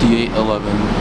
5811